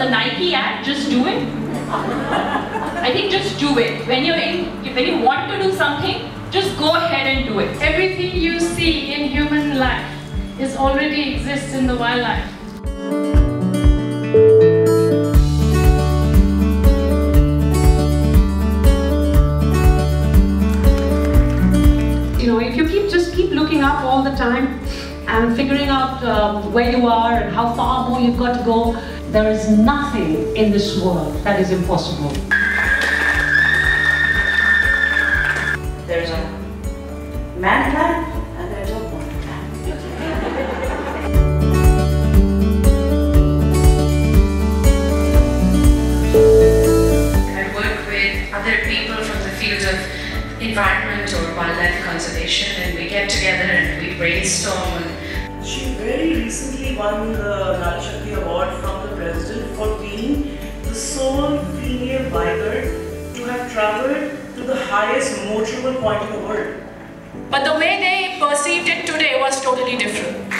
the Nike ad, just do it. I think just do it. When you're in, when you want to do something, just go ahead and do it. Everything you see in human life is already exists in the wildlife. You know, if you keep just keep looking up all the time and figuring out um, where you are and how far more you've got to go, there is nothing in this world that is impossible. There's a man plant and there's a woman plant. I work with other people from the field of environment or wildlife conservation and we get together and we brainstorm and She very recently won the Nari Shakti Award from the President for being the sole female biker to have traveled to the highest motorable point in the world. But the way they perceived it today was totally different.